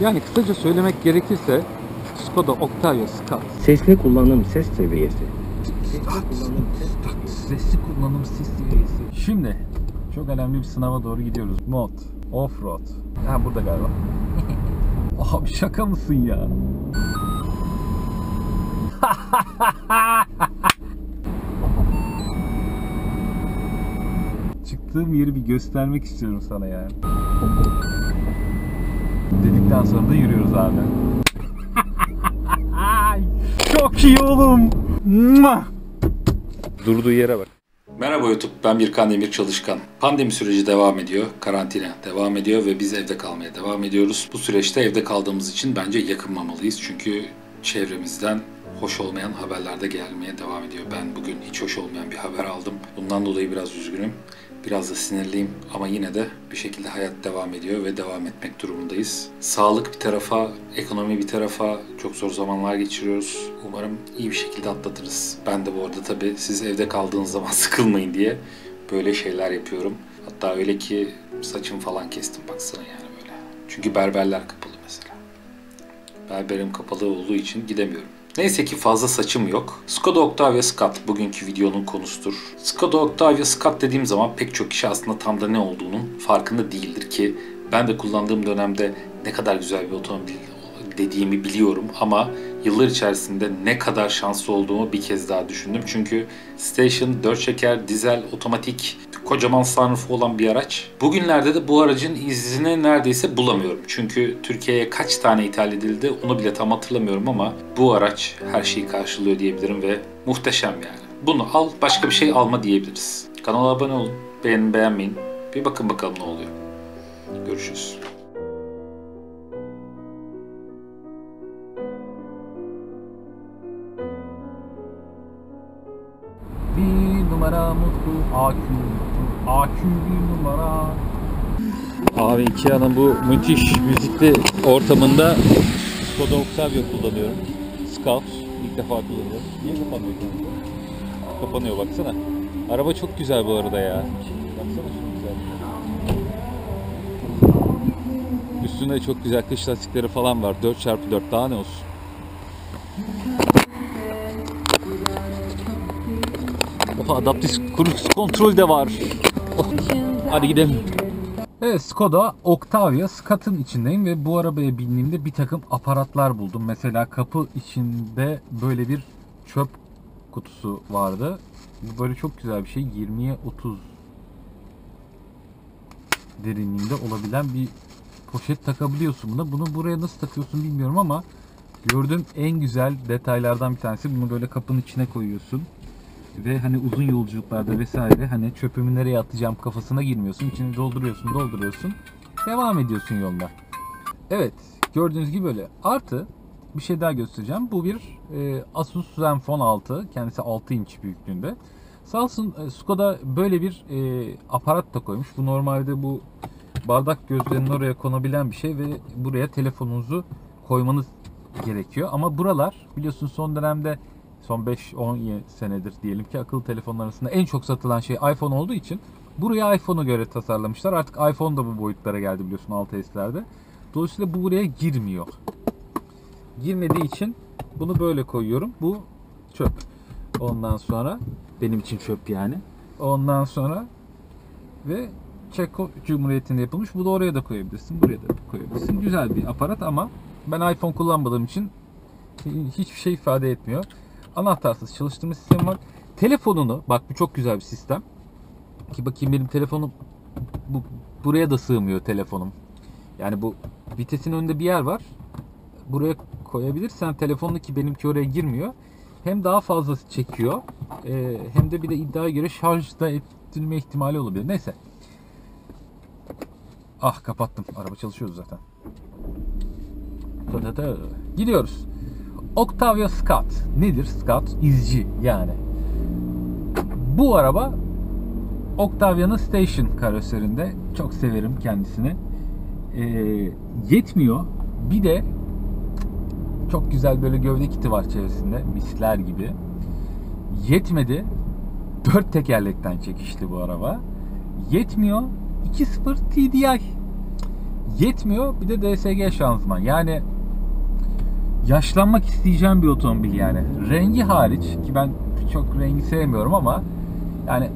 Yani kısaca söylemek gerekirse Skoda Octavia Scout. Sesli kullanım ses seviyesi. Sesli kullanım ses Sesli kullanım ses seviyesi. Şimdi çok önemli bir sınava doğru gidiyoruz. Mod, Offroad. Ha burada galiba. Abi şaka mısın ya? Çıktığım yeri bir göstermek istiyorum sana yani. Dedikten sonra da yürüyoruz abi. Çok iyi oğlum. Durduğu yere bak. Merhaba YouTube, ben Birkan Demir Çalışkan. Pandemi süreci devam ediyor, karantina devam ediyor ve biz evde kalmaya devam ediyoruz. Bu süreçte evde kaldığımız için bence yakınmamalıyız çünkü çevremizden hoş olmayan haberler de gelmeye devam ediyor. Ben bugün hiç hoş olmayan bir haber aldım. Bundan dolayı biraz üzgünüm. Biraz da sinirliyim ama yine de bir şekilde hayat devam ediyor ve devam etmek durumundayız. Sağlık bir tarafa, ekonomi bir tarafa çok zor zamanlar geçiriyoruz. Umarım iyi bir şekilde atlatırız. Ben de bu arada tabii siz evde kaldığınız zaman sıkılmayın diye böyle şeyler yapıyorum. Hatta öyle ki saçımı falan kestim baksana yani böyle. Çünkü berberler kapalı mesela. Berberim kapalı olduğu için gidemiyorum. Neyse ki fazla saçım yok. Skoda Octavia Scott bugünkü videonun konusudur. Skoda Octavia Scott dediğim zaman pek çok kişi aslında tam da ne olduğunun farkında değildir ki ben de kullandığım dönemde ne kadar güzel bir otomobil dediğimi biliyorum ama yıllar içerisinde ne kadar şanslı olduğumu bir kez daha düşündüm. Çünkü Station 4 çeker, dizel, otomatik, kocaman sunroofu olan bir araç. Bugünlerde de bu aracın izini neredeyse bulamıyorum. Çünkü Türkiye'ye kaç tane ithal edildi onu bile tam hatırlamıyorum ama bu araç her şeyi karşılıyor diyebilirim ve muhteşem yani. Bunu al başka bir şey alma diyebiliriz. Kanala abone olun, beğenin beğenmeyin. Bir bakın bakalım ne oluyor. Görüşürüz. Bir numara mutlu AQ AQ numara Abi Ikea'nın bu müthiş müzikli ortamında Skoda Octavia kullanıyorum. Scout ilk defa kullanıyorum. Niye kapanmıyor ki? Kapanıyor baksana. Araba çok güzel bu arada ya. Baksana şunun güzelliğine. Üstünde çok güzel kış lastikleri falan var. 4x4 daha ne olsun. Adaptif cruise kontrol de var. Hadi gidelim. Evet Skoda Octavia Scott'ın içindeyim ve bu arabaya bindiğimde bir takım aparatlar buldum. Mesela kapı içinde böyle bir çöp kutusu vardı. Bu böyle çok güzel bir şey. 20'ye 30 derinliğinde olabilen bir poşet takabiliyorsun buna. Bunu buraya nasıl takıyorsun bilmiyorum ama gördüğüm en güzel detaylardan bir tanesi. Bunu böyle kapının içine koyuyorsun ve hani uzun yolculuklarda vesaire hani çöpümü nereye atacağım kafasına girmiyorsun. İçini dolduruyorsun, dolduruyorsun. Devam ediyorsun yolda. Evet, gördüğünüz gibi böyle. Artı bir şey daha göstereceğim. Bu bir e, Asus Zenfone 6. Kendisi 6 inç büyüklüğünde. Sağ olsun e, Skoda böyle bir e, aparat da koymuş. Bu normalde bu bardak gözlerinin oraya konabilen bir şey ve buraya telefonunuzu koymanız gerekiyor. Ama buralar biliyorsun son dönemde son 5-10 senedir diyelim ki akıllı telefonlar arasında en çok satılan şey iPhone olduğu için buraya iPhone'a göre tasarlamışlar. Artık iPhone da bu boyutlara geldi biliyorsun 6S'lerde. Dolayısıyla bu buraya girmiyor. Girmediği için bunu böyle koyuyorum. Bu çöp. Ondan sonra benim için çöp yani. Ondan sonra ve Çeko Cumhuriyeti'nde yapılmış. Bu da oraya da koyabilirsin. Buraya da koyabilirsin. Güzel bir aparat ama ben iPhone kullanmadığım için hiçbir şey ifade etmiyor. Anahtarsız çalıştırma sistemi var. Telefonunu, bak bu çok güzel bir sistem. Ki bakayım benim telefonum bu, buraya da sığmıyor telefonum. Yani bu vitesin önünde bir yer var. Buraya koyabilirsen telefonlu ki benimki oraya girmiyor. Hem daha fazla çekiyor. e, hem de bir de iddiaya göre şarj da ettirme ihtimali olabilir. Neyse. Ah kapattım. Araba çalışıyor zaten. Gidiyoruz. Octavia Scott. Nedir Scott? İzci yani. Bu araba Octavia'nın Station karoserinde. Çok severim kendisini. Ee, yetmiyor. Bir de çok güzel böyle gövde kiti var çevresinde. Misler gibi. Yetmedi. Dört tekerlekten çekişli bu araba. Yetmiyor. 2.0 TDI. Yetmiyor bir de DSG şanzıman. Yani yaşlanmak isteyeceğim bir otomobil yani. Rengi hariç ki ben çok rengi sevmiyorum ama yani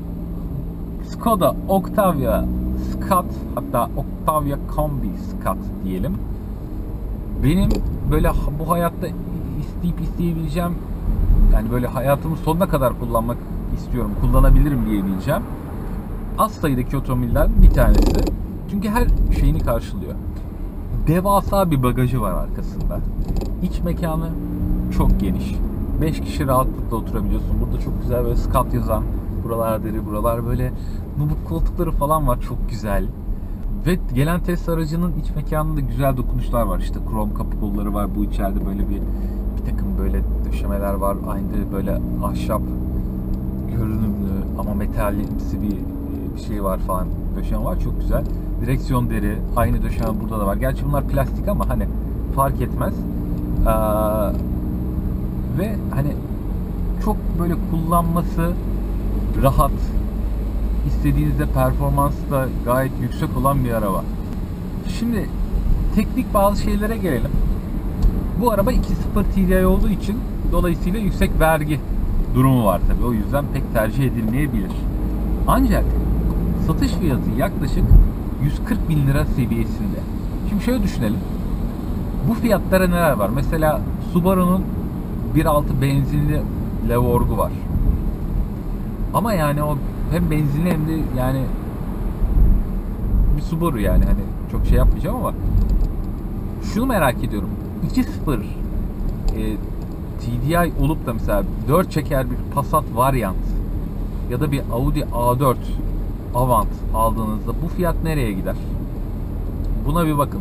Skoda Octavia Scott hatta Octavia Combi Scott diyelim. Benim böyle bu hayatta isteyip isteyebileceğim yani böyle hayatımın sonuna kadar kullanmak istiyorum, kullanabilirim diyebileceğim az sayıdaki otomobilden bir tanesi. Çünkü her şeyini karşılıyor. Devasa bir bagajı var arkasında. İç mekanı çok geniş. 5 kişi rahatlıkla oturabiliyorsun. Burada çok güzel böyle skat yazan buralar deri, buralar böyle nubuk koltukları falan var. Çok güzel. Ve gelen test aracının iç mekanında güzel dokunuşlar var. İşte krom kapı kolları var. Bu içeride böyle bir bir takım böyle döşemeler var. Aynı böyle ahşap görünümlü ama metalimsi bir şey var falan. Döşeme var çok güzel. Direksiyon deri. Aynı döşeme burada da var. Gerçi bunlar plastik ama hani fark etmez. Ee, ve hani çok böyle kullanması rahat. İstediğinizde performansı da gayet yüksek olan bir araba. Şimdi teknik bazı şeylere gelelim. Bu araba 2.0 TDI olduğu için dolayısıyla yüksek vergi durumu var tabii. O yüzden pek tercih edilmeyebilir. Ancak satış fiyatı yaklaşık 140 bin lira seviyesinde. Şimdi şöyle düşünelim. Bu fiyatlara neler var? Mesela Subaru'nun 1.6 benzinli Levorg'u var. Ama yani o hem benzinli hem de yani bir Subaru yani hani çok şey yapmayacağım ama şunu merak ediyorum. 2.0 e, TDI olup da mesela 4 çeker bir Passat Variant ya da bir Audi A4 Avant aldığınızda bu fiyat nereye gider? Buna bir bakın.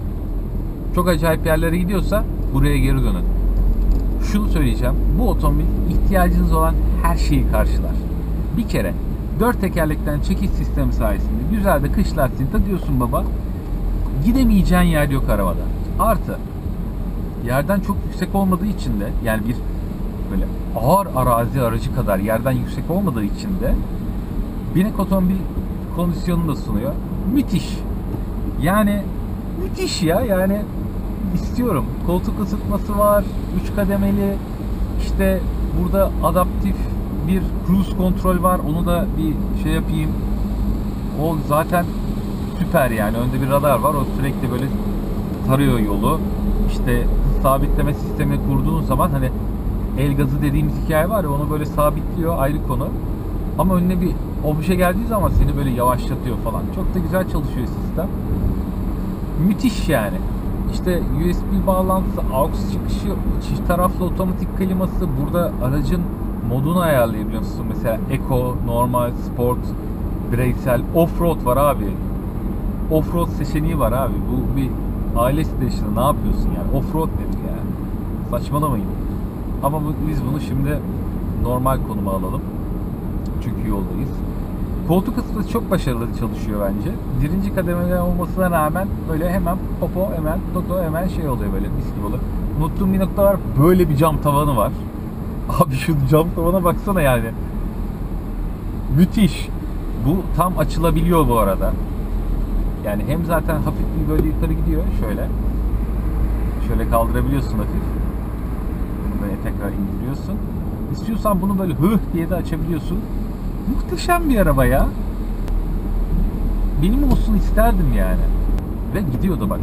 Çok acayip yerlere gidiyorsa buraya geri dönün. Şunu söyleyeceğim. Bu otomobil ihtiyacınız olan her şeyi karşılar. Bir kere dört tekerlekten çekiş sistemi sayesinde güzel de kış lastiğini takıyorsun baba. Gidemeyeceğin yer yok arabada. Artı yerden çok yüksek olmadığı için de yani bir böyle ağır arazi aracı kadar yerden yüksek olmadığı için de binek otomobil kondisyonunu da sunuyor. Müthiş. Yani müthiş ya yani istiyorum. Koltuk ısıtması var. 3 kademeli. İşte burada adaptif bir cruise kontrol var. Onu da bir şey yapayım. O zaten süper yani. Önde bir radar var. O sürekli böyle tarıyor yolu. İşte sabitleme sistemi kurduğun zaman hani el gazı dediğimiz hikaye var ya onu böyle sabitliyor ayrı konu. Ama önüne bir obje geldiği zaman seni böyle yavaşlatıyor falan. Çok da güzel çalışıyor sistem. Müthiş yani. İşte USB bağlantısı, AUX çıkışı, çift taraflı otomatik kliması. Burada aracın modunu ayarlayabiliyorsun. Mesela Eco, normal, sport, bireysel, offroad var abi. Offroad seçeneği var abi. Bu bir aile siteşinde ne yapıyorsun yani? Offroad nedir yani? Saçmalamayın. Ama biz bunu şimdi normal konuma alalım. Çünkü yoldayız. Koltuk ısıtıcısı çok başarılı çalışıyor bence. Birinci kademede olmasına rağmen böyle hemen popo hemen toto hemen şey oluyor böyle mis gibi oluyor. Unuttuğum bir nokta var. Böyle bir cam tavanı var. Abi şu cam tavana baksana yani. Müthiş. Bu tam açılabiliyor bu arada. Yani hem zaten hafif bir böyle yukarı gidiyor şöyle. Şöyle kaldırabiliyorsun hafif. Bunu böyle tekrar indiriyorsun. İstiyorsan bunu böyle hıh diye de açabiliyorsun. Muhteşem bir araba ya. Benim olsun isterdim yani. Ve gidiyor da bak.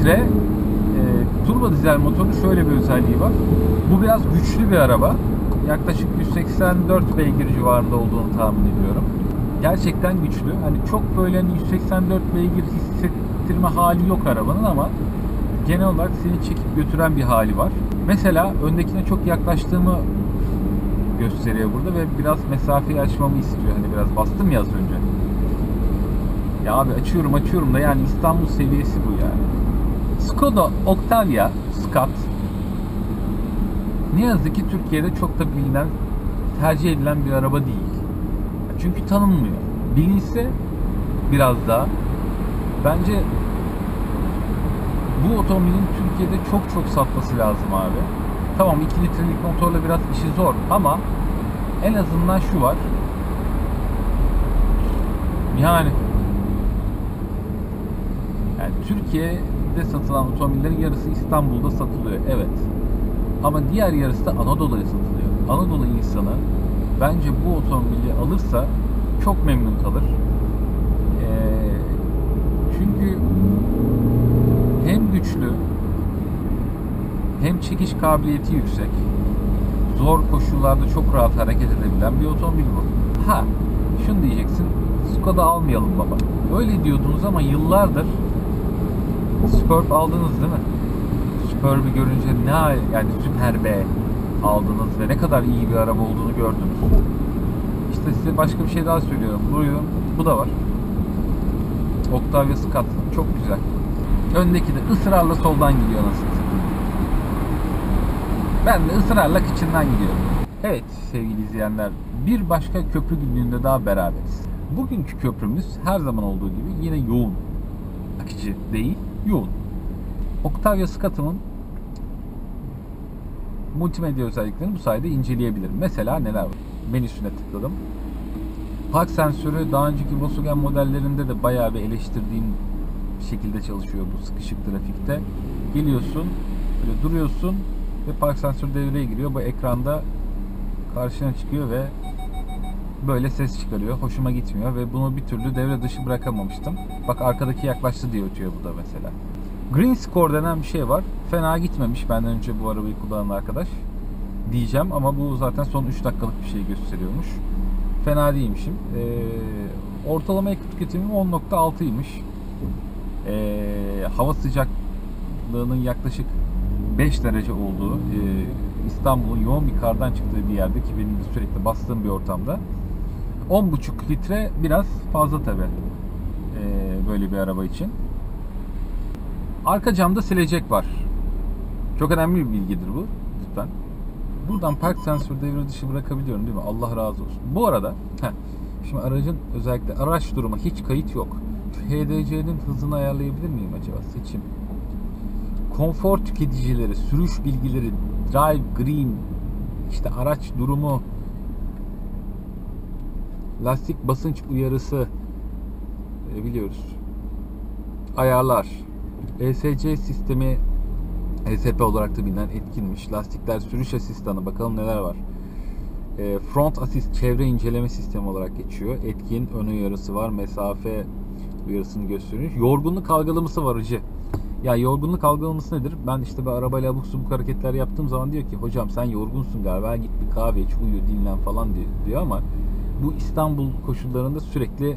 Litre e, turbo dizel motorun şöyle bir özelliği var. Bu biraz güçlü bir araba. Yaklaşık 184 beygir civarında olduğunu tahmin ediyorum. Gerçekten güçlü. Hani çok böyle hani 184 beygir hissettirme hali yok arabanın ama genel olarak seni çekip götüren bir hali var. Mesela öndekine çok yaklaştığımı gösteriyor burada ve biraz mesafeyi açmamı istiyor. Hani biraz bastım ya az önce. Ya abi açıyorum açıyorum da yani İstanbul seviyesi bu yani. Skoda Octavia Scott ne yazık ki Türkiye'de çok da bilinen, tercih edilen bir araba değil. Çünkü tanınmıyor. Bilinse biraz daha bence bu otomobilin Türkiye'de çok çok satması lazım abi. Tamam 2 litrelik motorla biraz işi zor ama en azından şu var. Yani yani Türkiye'de satılan otomobillerin yarısı İstanbul'da satılıyor. Evet. Ama diğer yarısı da Anadolu'ya satılıyor. Anadolu insanı bence bu otomobili alırsa çok memnun kalır. Ee, çünkü güçlü hem çekiş kabiliyeti yüksek. Zor koşullarda çok rahat hareket edebilen bir otomobil bu. Ha, şunu diyeceksin. Skoda almayalım baba. Öyle diyordunuz ama yıllardır Superb aldınız değil mi? Superb'ü görünce ne yani Super B aldınız ve ne kadar iyi bir araba olduğunu gördünüz. İşte size başka bir şey daha söylüyorum. Buyurun. Bu da var. Octavia Scott. Çok güzel. Öndeki de ısrarla soldan gidiyor nasıl Ben de ısrarla kıçından gidiyorum. Evet sevgili izleyenler bir başka köprü günlüğünde daha beraberiz. Bugünkü köprümüz her zaman olduğu gibi yine yoğun. Akıcı değil, yoğun. Octavia Scott'ımın multimedya özelliklerini bu sayede inceleyebilirim. Mesela neler var? Menüsüne tıkladım. Park sensörü daha önceki Volkswagen modellerinde de bayağı bir eleştirdiğim şekilde çalışıyor bu sıkışık trafikte. Geliyorsun, böyle duruyorsun ve park sensörü devreye giriyor. Bu ekranda karşına çıkıyor ve böyle ses çıkarıyor. Hoşuma gitmiyor ve bunu bir türlü devre dışı bırakamamıştım. Bak arkadaki yaklaştı diye ötüyor bu da mesela. Green Score denen bir şey var. Fena gitmemiş benden önce bu arabayı kullanan arkadaş. Diyeceğim ama bu zaten son 3 dakikalık bir şey gösteriyormuş. Fena değilmişim. Ee, ortalama yakıt tüketimim 10.6'ymış. Ee, hava sıcaklığının yaklaşık 5 derece olduğu e, İstanbul'un yoğun bir kardan çıktığı bir yerde ki benim de sürekli bastığım bir ortamda 10.5 litre biraz fazla tabi böyle bir araba için. Arka camda silecek var. Çok önemli bir bilgidir bu. Lütfen. Buradan park sensörü devre dışı bırakabiliyorum değil mi? Allah razı olsun. Bu arada heh, şimdi aracın özellikle araç durumu hiç kayıt yok. HDC'nin hızını ayarlayabilir miyim acaba? Seçim. Konfor tüketicileri, sürüş bilgileri, drive, green, işte araç durumu, lastik basınç uyarısı e, biliyoruz. Ayarlar. ESC sistemi ESP olarak da bilinen etkinmiş. Lastikler sürüş asistanı bakalım neler var. E, front assist çevre inceleme sistemi olarak geçiyor. Etkin ön uyarısı var. Mesafe uyarısını gösteriyor. Yorgunluk algılaması var hacı. Ya yorgunluk algılaması nedir? Ben işte bir arabayla abuk subuk hareketler yaptığım zaman diyor ki hocam sen yorgunsun galiba git bir kahve iç uyu dinlen falan diyor, ama bu İstanbul koşullarında sürekli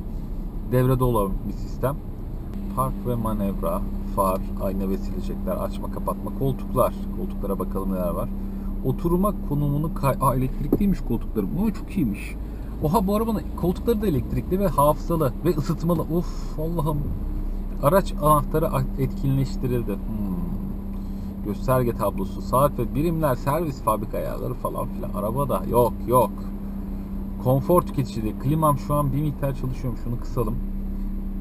devrede olan bir sistem. Park ve manevra, far, ayna ve silecekler, açma kapatma, koltuklar. Koltuklara bakalım neler var. Oturma konumunu kay... Aa elektrikliymiş koltuklarım. Oo çok iyiymiş. Oha bu arabanın koltukları da elektrikli ve hafızalı ve ısıtmalı. Of Allah'ım. Araç anahtarı etkinleştirildi. Hmm. Gösterge tablosu, saat ve birimler, servis, fabrika ayarları falan filan. Araba da yok yok. Konfor tüketiciliği. Klimam şu an bir miktar çalışıyorum. Şunu kısalım.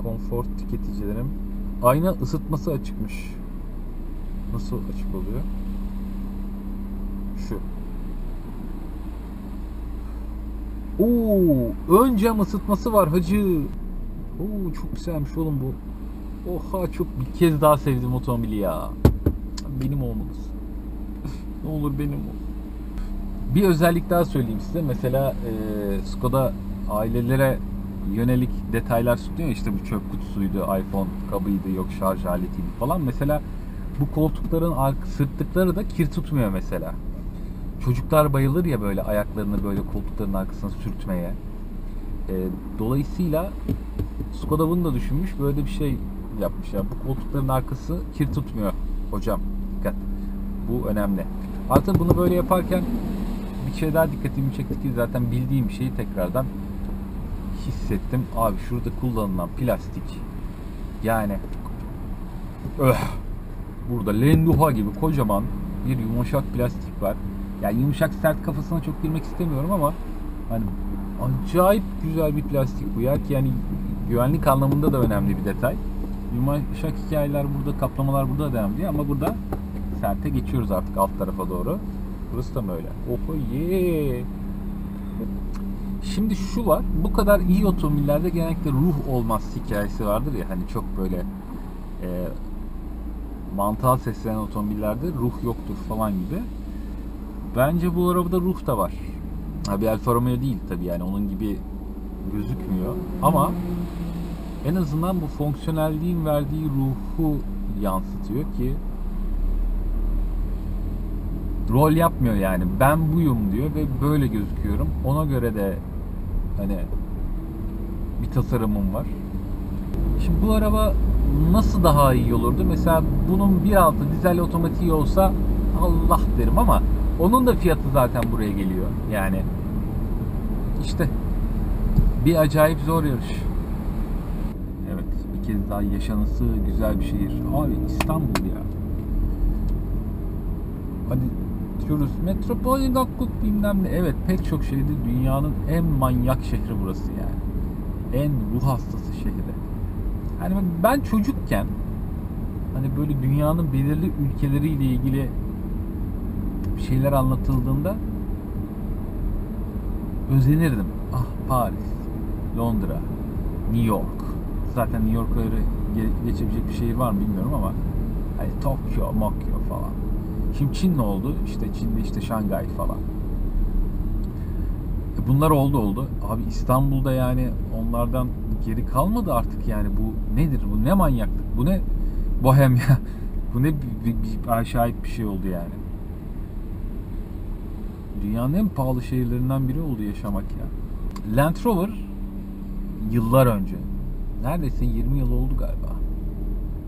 Konfor tüketicilerim. Ayna ısıtması açıkmış. Nasıl açık oluyor? Şu. Oo, ön cam ısıtması var hacı. Oo, çok güzelmiş oğlum bu. Oha çok bir kez daha sevdim otomobili ya. Benim olmanız. ne olur benim ol. Bir özellik daha söyleyeyim size. Mesela e, Skoda ailelere yönelik detaylar sunuyor. İşte bu çöp kutusuydu, iPhone kabıydı, yok şarj aletiydi falan. Mesela bu koltukların sırtlıkları da kir tutmuyor mesela. Çocuklar bayılır ya böyle ayaklarını böyle koltukların arkasına sürtmeye. E, dolayısıyla Skoda bunu da düşünmüş. Böyle bir şey yapmış ya. Bu koltukların arkası kir tutmuyor hocam. Dikkat. Bu önemli. Artık bunu böyle yaparken bir şey daha dikkatimi çekti ki zaten bildiğim şeyi tekrardan hissettim. Abi şurada kullanılan plastik yani öh, burada lenduha gibi kocaman bir yumuşak plastik var. Yani yumuşak sert kafasına çok girmek istemiyorum ama hani acayip güzel bir plastik bu ya ki yani güvenlik anlamında da önemli bir detay. Yumuşak hikayeler burada, kaplamalar burada devam ediyor ama burada serte geçiyoruz artık alt tarafa doğru. Burası da mı öyle? Oho ye. Şimdi şu var, bu kadar iyi otomobillerde genellikle ruh olmaz hikayesi vardır ya hani çok böyle e, mantığa seslenen otomobillerde ruh yoktur falan gibi. Bence bu arabada ruh da var. Ha Alfa Romeo değil tabii yani onun gibi gözükmüyor. Ama en azından bu fonksiyonelliğin verdiği ruhu yansıtıyor ki rol yapmıyor yani. Ben buyum diyor ve böyle gözüküyorum. Ona göre de hani bir tasarımım var. Şimdi bu araba nasıl daha iyi olurdu? Mesela bunun 1.6 dizel otomatiği olsa Allah derim ama onun da fiyatı zaten buraya geliyor yani işte bir acayip zor yarış evet bir kez daha yaşanısı güzel bir şehir abi İstanbul ya hadi diyoruz Metropoligakluk bilmem ne. Evet pek çok şehirde dünyanın en manyak şehri burası yani. En ruh hastası şehri. Hani ben çocukken hani böyle dünyanın belirli ülkeleriyle ilgili şeyler anlatıldığında özenirdim. Ah Paris, Londra, New York. Zaten New York'a geçebilecek bir şehir var mı bilmiyorum ama hani Tokyo, Mokyo falan. Şimdi Çin ne oldu? İşte Çin'de işte Şangay falan. E Bunlar oldu oldu. Abi İstanbul'da yani onlardan geri kalmadı artık yani bu nedir? Bu ne manyaklık? Bu ne bohem ya? Bu ne bir, bir, bir aşağıt bir şey oldu yani. Dünyanın en pahalı şehirlerinden biri oldu yaşamak ya. Land Rover yıllar önce neredeyse 20 yıl oldu galiba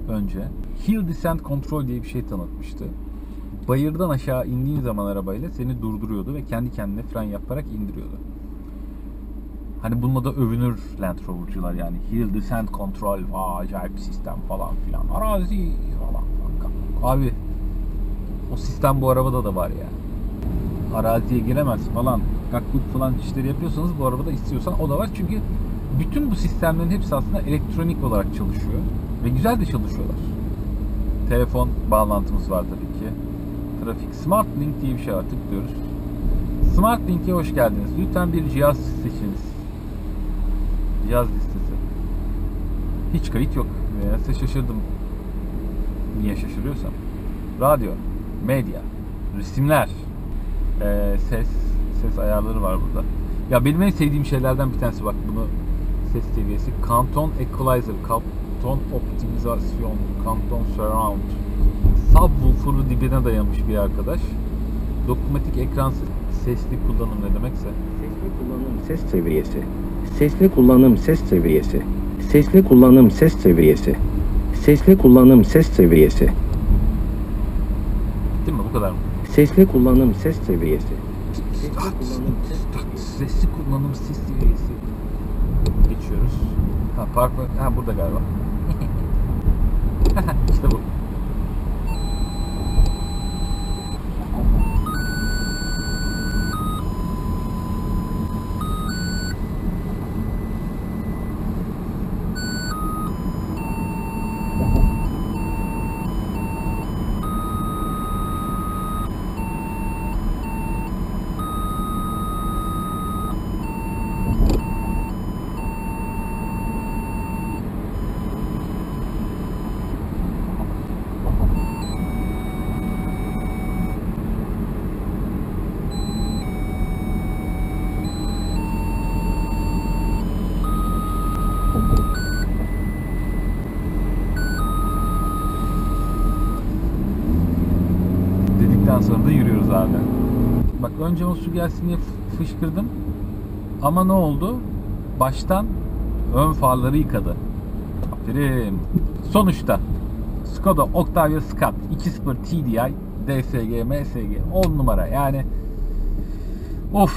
önce Hill Descent Control diye bir şey tanıtmıştı bayırdan aşağı indiğin zaman arabayla seni durduruyordu ve kendi kendine fren yaparak indiriyordu. Hani bununla da övünür Land Rover'cılar yani. Hill Descent Control, vay acayip sistem falan filan. Arazi falan. Abi o sistem bu arabada da var ya. Araziye giremez falan. Gakluk falan işleri yapıyorsanız bu arabada istiyorsan o da var. Çünkü bütün bu sistemlerin hepsi aslında elektronik olarak çalışıyor. Ve güzel de çalışıyorlar. Telefon bağlantımız var tabii ki trafik Smart Link diye bir şey var tıklıyoruz. Smart Link'e hoş geldiniz. Lütfen bir cihaz seçiniz. Cihaz listesi. Hiç kayıt yok. Neyse şaşırdım. Niye şaşırıyorsam. Radyo, medya, resimler, ee, ses, ses ayarları var burada. Ya benim en sevdiğim şeylerden bir tanesi bak bunu ses seviyesi. Kanton Equalizer, Kanton Optimizasyon, Kanton Surround, subwoofer'ı dibine dayamış bir arkadaş. Dokunmatik ekran sesli kullanım ne demekse. Sesli kullanım ses seviyesi. Sesli kullanım ses seviyesi. Sesli kullanım ses seviyesi. Sesli kullanım ses seviyesi. Değil mi? Bu kadar mı? Sesli kullanım ses seviyesi. Sesli kullanım ses seviyesi. Sesli kullanım ses seviyesi. Geçiyoruz. Ha park ha burada galiba. işte bu. Dedikten sonra da yürüyoruz abi. Bak önce o su gelsin diye fışkırdım. Ama ne oldu? Baştan ön farları yıkadı. Aferin. Sonuçta Skoda Octavia Scott 2.0 TDI DSG, MSG 10 numara yani of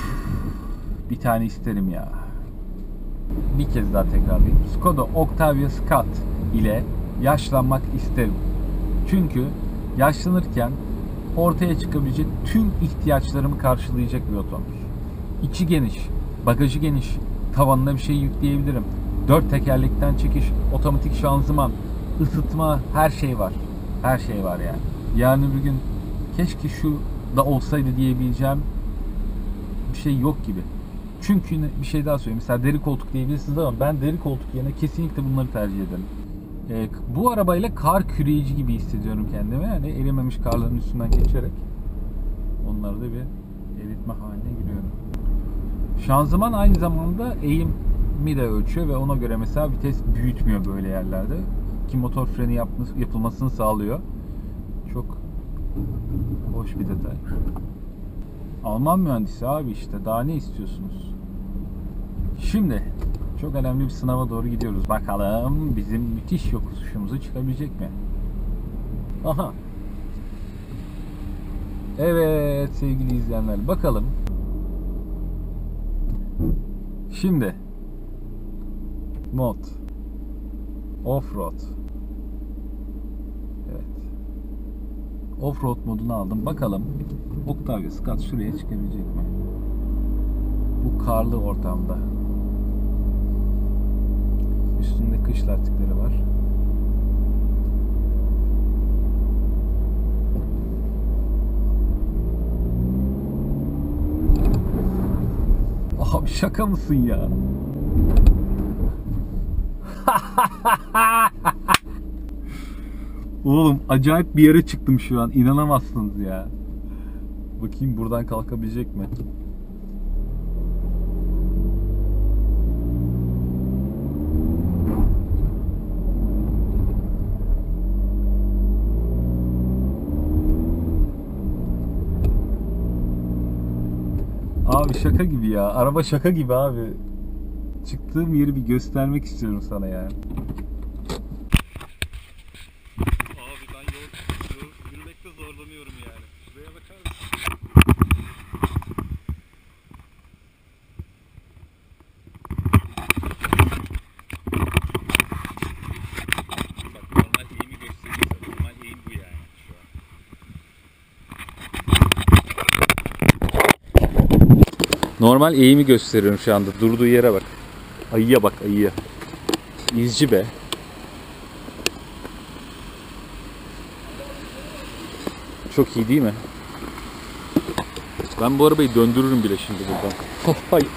bir tane isterim ya. Bir kez daha tekrarlayayım. Skoda Octavia Scott ile yaşlanmak isterim. Çünkü yaşlanırken ortaya çıkabilecek tüm ihtiyaçlarımı karşılayacak bir otomobil. İçi geniş, bagajı geniş, tavanına bir şey yükleyebilirim. Dört tekerlekten çekiş, otomatik şanzıman, ısıtma, her şey var. Her şey var yani. Yani bir gün keşke şu da olsaydı diyebileceğim bir şey yok gibi. Çünkü bir şey daha söyleyeyim. Mesela deri koltuk diyebilirsiniz ama ben deri koltuk yerine kesinlikle bunları tercih ederim. Ee, bu arabayla kar küreyici gibi hissediyorum kendimi. Yani erimemiş karların üstünden geçerek onları da bir eritme haline giriyorum. Şanzıman aynı zamanda eğimi de ölçüyor ve ona göre mesela vites büyütmüyor böyle yerlerde. Ki motor freni yapmış, yapılmasını sağlıyor. Çok hoş bir detay. Alman mühendisi abi işte daha ne istiyorsunuz? Şimdi çok önemli bir sınava doğru gidiyoruz. Bakalım bizim müthiş yokuşumuzu çıkabilecek mi? Aha. Evet sevgili izleyenler bakalım. Şimdi mod offroad Evet. Offroad modunu aldım. Bakalım Octavia Scott şuraya çıkabilecek mi? Bu karlı ortamda. Üstünde kış lastikleri var. Abi şaka mısın ya? Oğlum acayip bir yere çıktım şu an. İnanamazsınız ya. Bakayım buradan kalkabilecek mi? Abi şaka gibi ya. Araba şaka gibi abi. Çıktığım yeri bir göstermek istiyorum sana yani. Abi ben yol, yol yürümekte zorlanıyorum yani. Şuraya bakar mısın? Bak normal eğimi göstereyim sana. Normal eğim bu yani şu an. Normal eğimi gösteriyorum şu anda. Durduğu yere bak. Ayıya bak ayıya. İzci be. Çok iyi değil mi? Ben bu arabayı döndürürüm bile şimdi buradan. Hayır.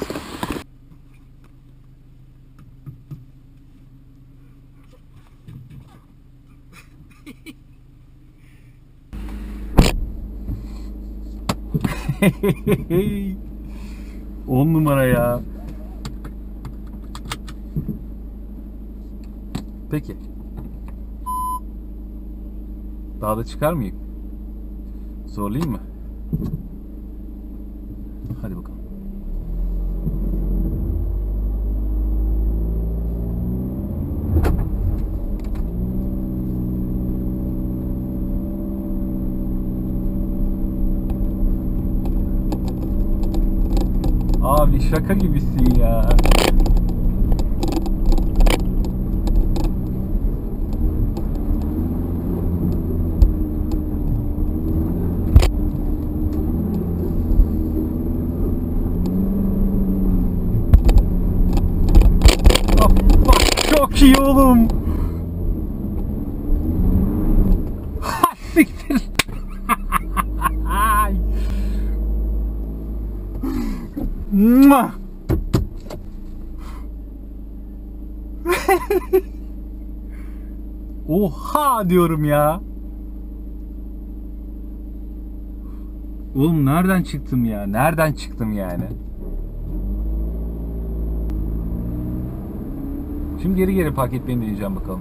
On numara ya. Peki. Daha da çıkar mıyım? Zorlayayım mı? Hadi bakalım. Abi şaka gibisin ya. Çok iyi oğlum. Diyorum ya. Oğlum nereden çıktım ya? Nereden çıktım yani? Şimdi geri geri park etmeyi deneyeceğim bakalım.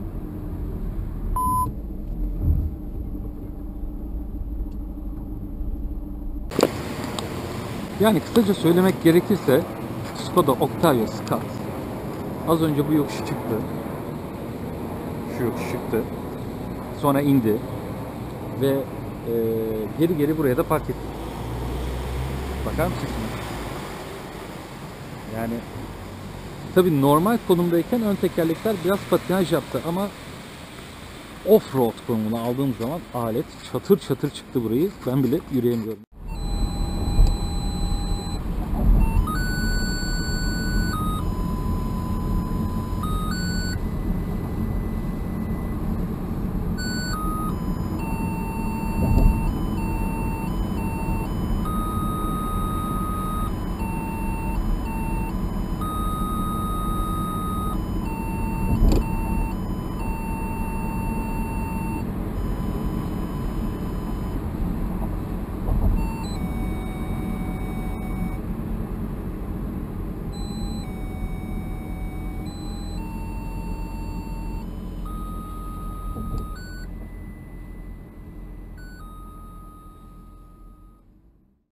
Yani kısaca söylemek gerekirse Skoda Octavia Scott az önce bu yokuş çıktı. Şu yokuş çıktı. Sonra indi ve e, geri geri buraya da park etti. Bakar mısın şuna? Yani tabi normal konumdayken ön tekerlekler biraz patinaj yaptı ama off-road konumuna aldığım zaman alet çatır çatır çıktı burayı. Ben bile yürüyemiyorum.